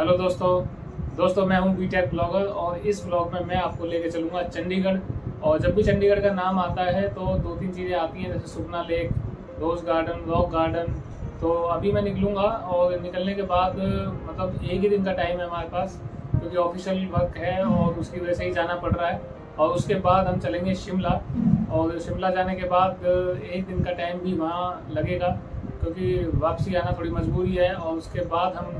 Hello दोस्तों दोस्तों मैं हूँ बीटेक ब्लॉगर और इस ब्लॉग में मैं आपको लेके चलूँगा चंडीगढ़। और जब भी चंडीगढ़ का नाम आता है तो दो तीन चीज़ें आती हैं, जैसे Sukhna lake rose garden rock garden तो अभी मैं निकलूँगा और निकलने के बाद मतलब एक ही दिन का टाइम है हमारे पास, क्योंकि ऑफिशियल वर्क है और उसकी वजह से ही जाना पड़ रहा है। और उसके बाद हम चलेंगे शिमला। और शिमला जाने के बाद एक दिन का टाइम भी वहाँ लगेगा, क्योंकि वापसी आना थोड़ी मजबूरी है। और उसके बाद हम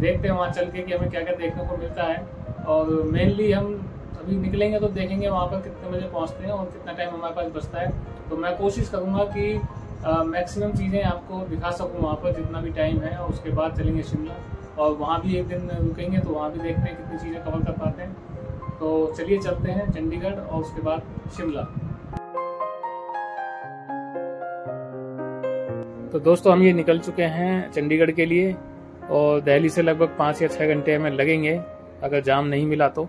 देखते हैं वहाँ चल के कि हमें क्या क्या देखने को मिलता है। और मेनली हम अभी निकलेंगे तो देखेंगे वहाँ पर कितने बजे पहुँचते हैं और कितना टाइम हमारे पास बचता है। तो मैं कोशिश करूँगा कि मैक्सिमम चीज़ें आपको दिखा सकूँ वहाँ पर जितना भी टाइम है और उसके बाद चलेंगे शिमला। और वहाँ भी एक दिन रुकेंगे तो वहाँ भी देखते हैं कितनी चीज़ें कवर कर पाते हैं। तो चलिए चलते हैं चंडीगढ़ और उसके बाद शिमला। तो दोस्तों हम ये निकल चुके हैं चंडीगढ़ के लिए। और दिल्ली से लगभग पाँच या छः घंटे हमें लगेंगे, अगर जाम नहीं मिला तो।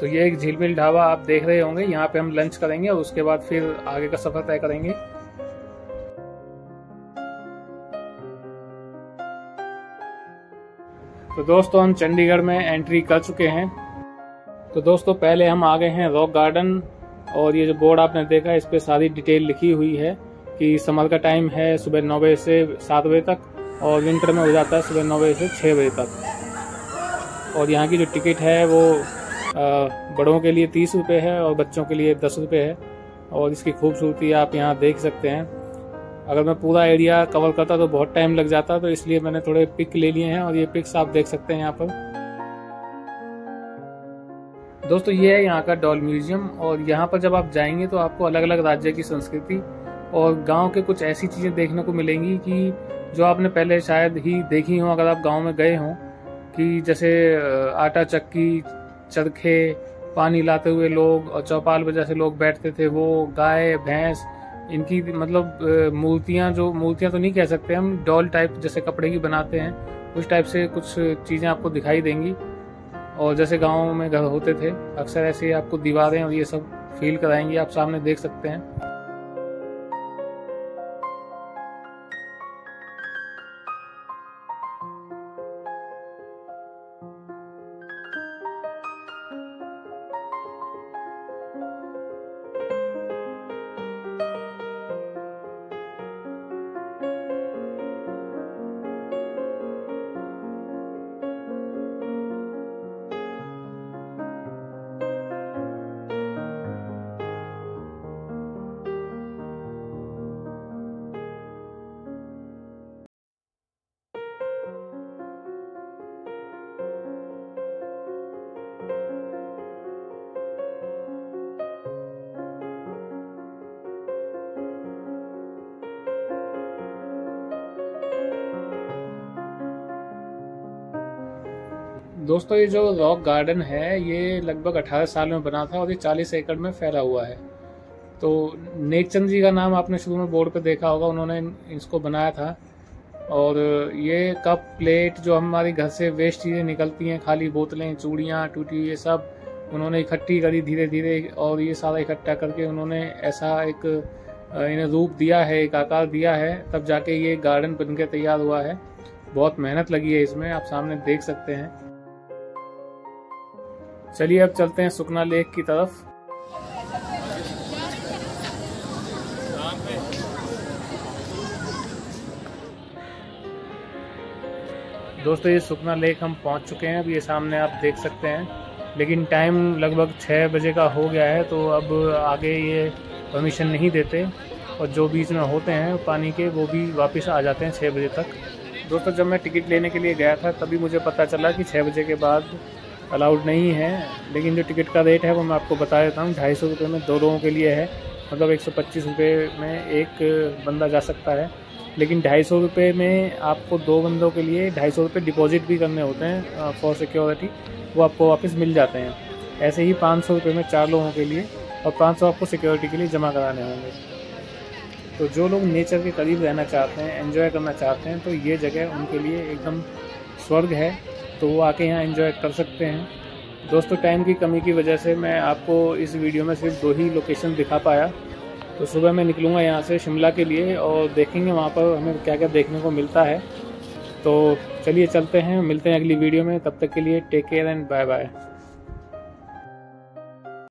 तो ये एक झीलमिल ढाबा आप देख रहे होंगे, यहाँ पे हम लंच करेंगे और उसके बाद फिर आगे का सफ़र तय करेंगे। तो दोस्तों, हम चंडीगढ़ में एंट्री कर चुके हैं। तो दोस्तों, पहले हम आ गए हैं रॉक गार्डन और ये जो बोर्ड आपने देखा है इस पे सारी डिटेल लिखी हुई है। कि समर का टाइम है सुबह नौ बजे से सात बजे तक और विंटर में हो जाता है सुबह नौ बजे से छः बजे तक। और यहाँ की जो टिकट है वो बड़ों के लिए तीस रुपये है और बच्चों के लिए दस रुपये है। और इसकी खूबसूरती आप यहाँ देख सकते हैं। अगर मैं पूरा एरिया कवर करता तो बहुत टाइम लग जाता तो इसलिए मैंने थोड़े पिक ले लिए हैं और ये पिक्स आप देख सकते हैं यहाँ पर। दोस्तों, ये है यहाँ का डॉल म्यूज़ियम और यहाँ पर जब आप जाएँगे तो आपको अलग अलग राज्य की संस्कृति और गाँव के कुछ ऐसी चीज़ें देखने को मिलेंगी कि जो आपने पहले शायद ही देखी हो अगर आप गाँव में गए हों, कि जैसे आटा चक्की, चरखे, पानी लाते हुए लोग और चौपाल वजह जैसे लोग बैठते थे, वो गाय, भैंस, इनकी मतलब मूर्तियाँ जो, मूर्तियाँ तो नहीं कह सकते हम, डॉल टाइप जैसे कपड़े की बनाते हैं, उस टाइप से कुछ चीज़ें आपको दिखाई देंगी। और जैसे गाँव में घर होते थे, अक्सर ऐसे आपको दीवारें और ये सब फील कराएँगी, आप सामने देख सकते हैं। दोस्तों, ये जो रॉक गार्डन है, ये लगभग 18 साल में बना था और ये 40 एकड़ में फैला हुआ है। तो नेकचंद जी का नाम आपने शुरू में बोर्ड पे देखा होगा, उन्होंने इसको बनाया था। और ये कप प्लेट जो हमारी घर से वेस्ट चीज़ें निकलती हैं, खाली बोतलें, चूड़ियाँ, टूटी ये सब, उन्होंने इकट्ठी करी धीरे धीरे और ये सारा इकट्ठा करके उन्होंने ऐसा एक इन्हें रूप दिया है, एक आकार दिया है, तब जाके ये गार्डन बनकर तैयार हुआ है। बहुत मेहनत लगी है इसमें, आप सामने देख सकते हैं। चलिए अब चलते हैं सुखना लेक की तरफ़। दोस्तों, ये सुखना लेक हम पहुँच चुके हैं। अब ये सामने आप देख सकते हैं। लेकिन टाइम लगभग छः बजे का हो गया है तो अब आगे ये परमिशन नहीं देते। और जो बीच में होते हैं पानी के, वो भी वापस आ जाते हैं छः बजे तक। दोस्तों, जब मैं टिकट लेने के लिए गया था, तभी मुझे पता चला कि छः बजे के बाद अलाउड नहीं है, लेकिन जो टिकट का रेट है वो मैं आपको बता देता हूँ, ढाई सौ रुपये में दो लोगों के लिए है मतलब एक सौ पच्चीस रुपये में एक बंदा जा सकता है। लेकिन ढाई सौ रुपये में आपको दो बंदों के लिए ढाई सौ रुपये डिपॉजिट भी करने होते हैं फॉर सिक्योरिटी वो आपको वापस मिल जाते हैं। ऐसे ही पाँच सौ रुपये में चार लोगों के लिए और पाँच सौ आपको सिक्योरिटी के लिए जमा कराने होंगे। तो जो लोग नेचर के करीब रहना चाहते हैं एंजॉय करना चाहते हैं तो ये जगह उनके लिए एकदम स्वर्ग है। तो वो आके यहाँ इन्जॉय कर सकते हैं। दोस्तों टाइम की कमी की वजह से मैं आपको इस वीडियो में सिर्फ़ दो ही लोकेशन दिखा पाया। तो सुबह मैं निकलूँगा यहाँ से शिमला के लिए और देखेंगे वहाँ पर हमें क्या क्या देखने को मिलता है। तो चलिए चलते हैं, मिलते हैं अगली वीडियो में। तब तक के लिए take care and bye bye